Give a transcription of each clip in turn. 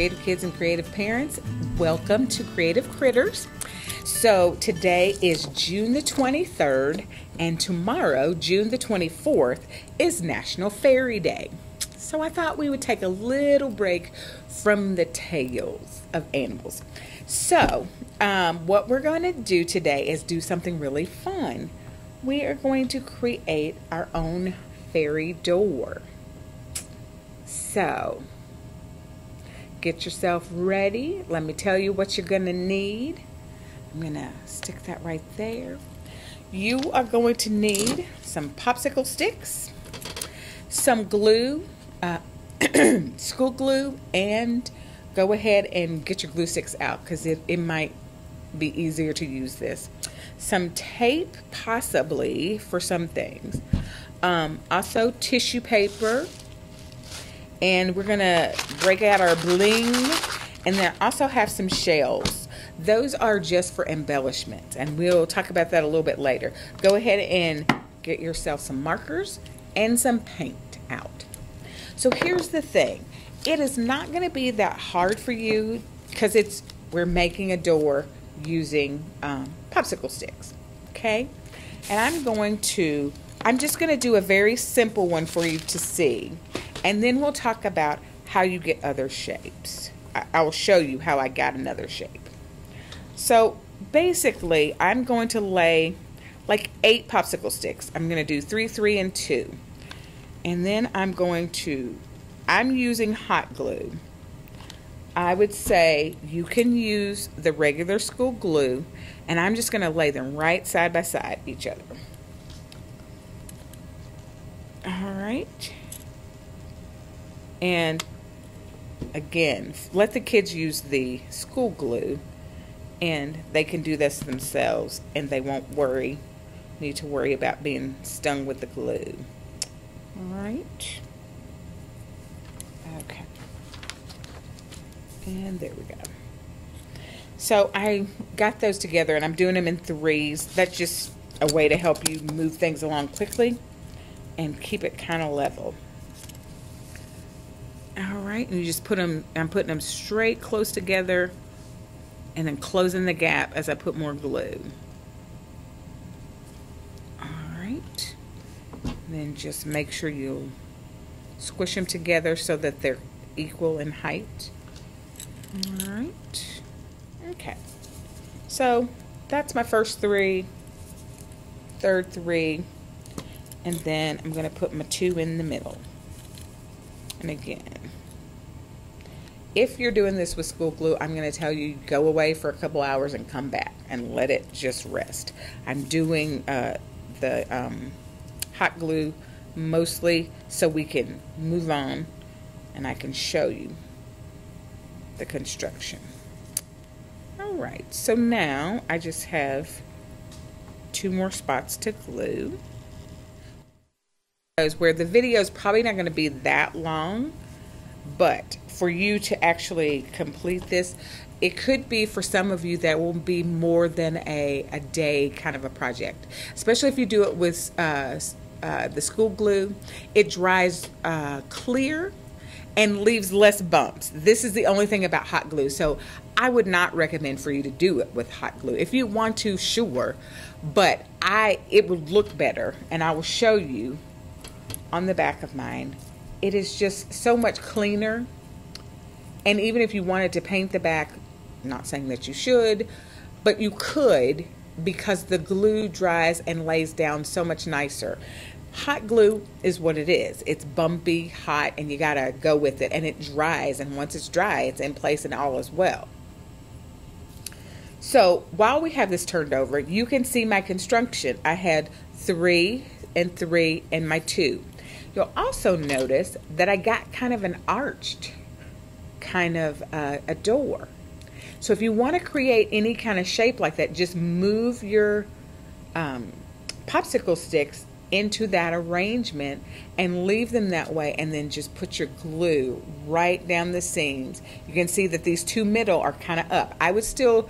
creative kids and creative parents. Welcome to Creative Critters. So today is June the 23rd, and tomorrow, June the 24th, is National Fairy Day. So I thought we would take a little break from the tales of animals. So, um, what we're going to do today is do something really fun. We are going to create our own fairy door. So, get yourself ready. Let me tell you what you're going to need. I'm going to stick that right there. You are going to need some popsicle sticks, some glue, uh, school glue, and go ahead and get your glue sticks out because it, it might be easier to use this. Some tape, possibly, for some things. Um, also, tissue paper. And we're to break out our bling. And then also have some shells. Those are just for embellishment. And we'll talk about that a little bit later. Go ahead and get yourself some markers and some paint out. So here's the thing. It is not going to be that hard for you because it's we're making a door using um, popsicle sticks. Okay? And I'm going to, I'm just going to do a very simple one for you to see. And then we'll talk about how you get other shapes. I, I will show you how I got another shape. So basically, I'm going to lay like eight popsicle sticks. I'm going to do three, three, and two. And then I'm going to, I'm using hot glue. I would say you can use the regular school glue, and I'm just going to lay them right side by side each other. All right. And again, let the kids use the school glue, and they can do this themselves, and they won't worry, need to worry about being stung with the glue. All right. Okay. And there we go. So I got those together and I'm doing them in threes. That's just a way to help you move things along quickly and keep it kind of level. Right, and you just put them, I'm putting them straight close together and then closing the gap as I put more glue. All right, and then just make sure you squish them together so that they're equal in height. All right. Okay. So that's my first three, third three, and then I'm going to put my two in the middle. And again, if you're doing this with school glue, I'm going to tell you go away for a couple hours and come back and let it just rest. I'm doing uh, the um, hot glue mostly so we can move on and I can show you the construction. All right, so now I just have two more spots to glue. Where the video is probably not going to be that long, but for you to actually complete this, it could be for some of you that will be more than a, a day kind of a project, especially if you do it with uh, uh, the school glue. It dries uh, clear and leaves less bumps. This is the only thing about hot glue. So I would not recommend for you to do it with hot glue. If you want to, sure, but I it would look better and I will show you on the back of mine. It is just so much cleaner. And even if you wanted to paint the back, not saying that you should, but you could because the glue dries and lays down so much nicer hot glue is what it is. It's bumpy, hot, and you gotta go with it. And it dries, and once it's dry, it's in place and all is well. So while we have this turned over, you can see my construction. I had three and three and my two. You'll also notice that I got kind of an arched kind of uh, a door. So if you want to create any kind of shape like that, just move your um, popsicle sticks into that arrangement and leave them that way and then just put your glue right down the seams. You can see that these two middle are kind of up. I would still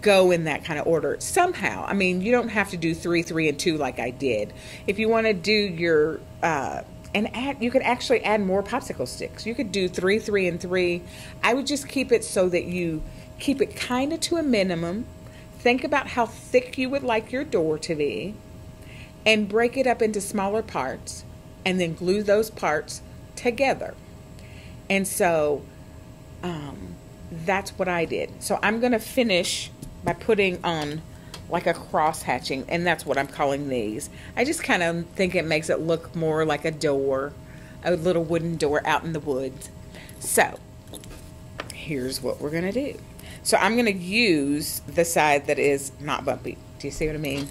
go in that kind of order somehow. I mean, you don't have to do three, three, and two like I did. If you want to do your uh, and add you could actually add more popsicle sticks. You could do three three and three. I would just keep it so that you keep it kind of to a minimum. Think about how thick you would like your door to be and break it up into smaller parts and then glue those parts together. And so um, that's what i did. So i'm going to finish by putting on like a cross hatching, and that's what I'm calling these. I just kind of think it makes it look more like a door, a little wooden door out in the woods. So, here's what we're going to do. So, I'm going to use the side that is not bumpy. Do you see what I mean?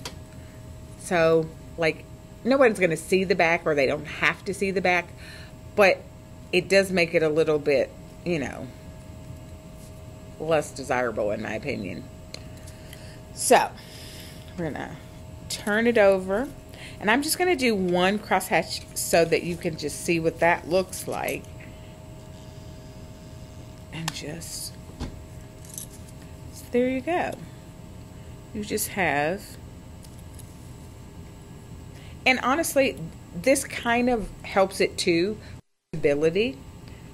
So, like, no one's going to see the back, or they don't have to see the back, but it does make it a little bit, you know, less desirable, in my opinion. So, we're gonna turn it over and I'm just gonna do one crosshatch so that you can just see what that looks like. And just so there you go. You just have and honestly this kind of helps it too ability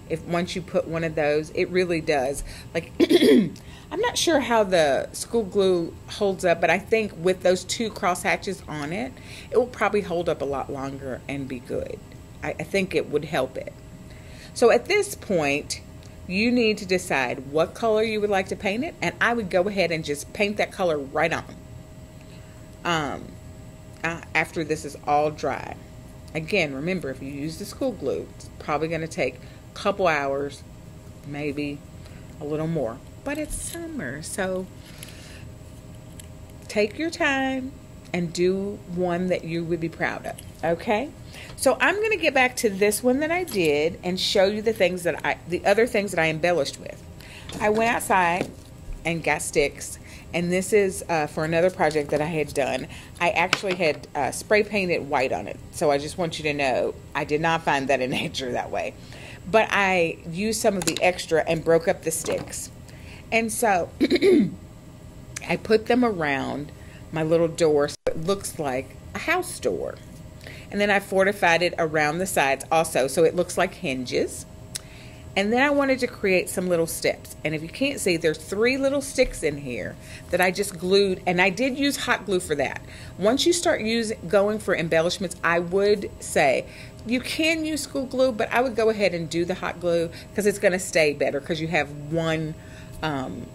if once you put one of those it really does. Like I'm not sure how the school glue holds up, but I think with those two cross hatches on it, it will probably hold up a lot longer and be good. I, I think it would help it. So at this point, you need to decide what color you would like to paint it, and I would go ahead and just paint that color right on. Um, uh, after this is all dry. Again, remember if you use the school glue, it's probably going to take a couple hours, maybe a little more but it's summer. So take your time and do one that you would be proud of. Okay? So I'm going to get back to this one that I did and show you the things that I the other things that I embellished with. I went outside and got sticks and this is uh, for another project that I had done. I actually had uh, spray painted white on it. So I just want you to know I did not find that in nature that way. But I used some of the extra and broke up the sticks. And so I put them around my little door so it looks like a house door. And then I fortified it around the sides also so it looks like hinges. And then I wanted to create some little steps. And if you can't see, there's three little sticks in here that I just glued. And I did use hot glue for that. Once you start using going for embellishments, I would say you can use school glue, but I would go ahead and do the hot glue because it's going to stay better because you have one um,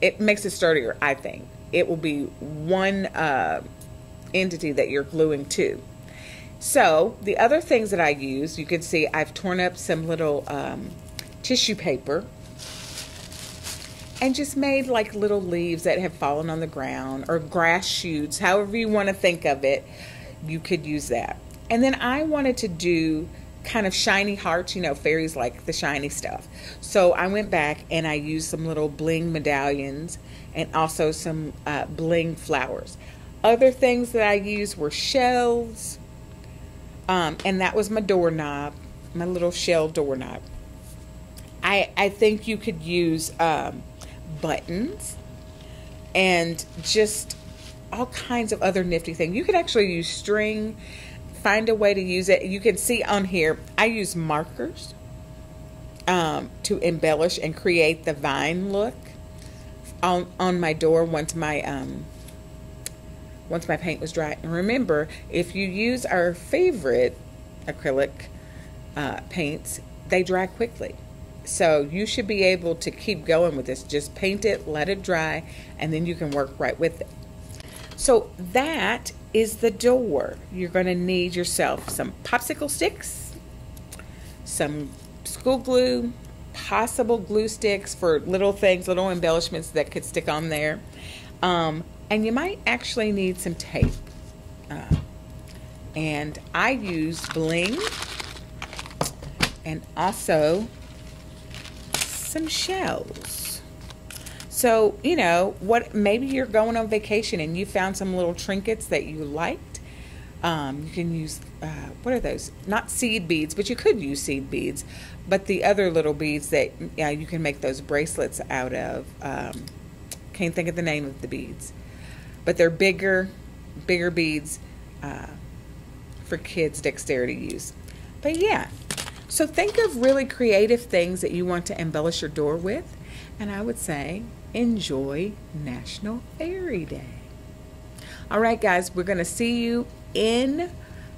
it makes it sturdier, I think. It will be one uh, entity that you're gluing to. So the other things that I use, you can see I've torn up some little um, tissue paper and just made like little leaves that have fallen on the ground or grass shoots, however you want to think of it, you could use that. And then I wanted to do kind of shiny hearts. You know, fairies like the shiny stuff. So I went back and I used some little bling medallions and also some uh, bling flowers. Other things that I used were shells, um, and that was my doorknob, my little shell doorknob. I I think you could use um, buttons and just all kinds of other nifty things. You could actually use string find a way to use it. You can see on here, I use markers um, to embellish and create the vine look on on my door once my um, once my paint was dry. And remember, if you use our favorite acrylic uh, paints, they dry quickly. So you should be able to keep going with this. Just paint it, let it dry, and then you can work right with it. So that is the door. You're going to need yourself some popsicle sticks, some school glue, possible glue sticks for little things, little embellishments that could stick on there. Um, and you might actually need some tape. Uh, and I use bling and also some shells. So, you know, what maybe you're going on vacation and you found some little trinkets that you liked. Um, you can use, uh, what are those? Not seed beads, but you could use seed beads. But the other little beads that yeah, you can make those bracelets out of. Um, can't think of the name of the beads. But they're bigger, bigger beads uh, for kids' dexterity use. But yeah, so think of really creative things that you want to embellish your door with. And I would say, enjoy National Fairy Day. All right, guys, we're going to see you in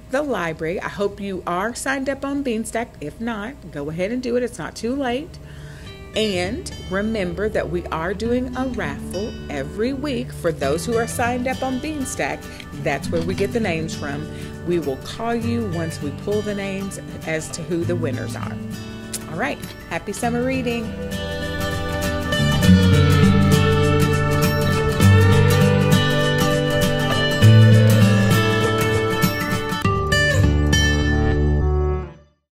the library. I hope you are signed up on Beanstack. If not, go ahead and do it. It's not too late. And remember that we are doing a raffle every week for those who are signed up on Beanstack. That's where we get the names from. We will call you once we pull the names as to who the winners are. All right, happy summer reading.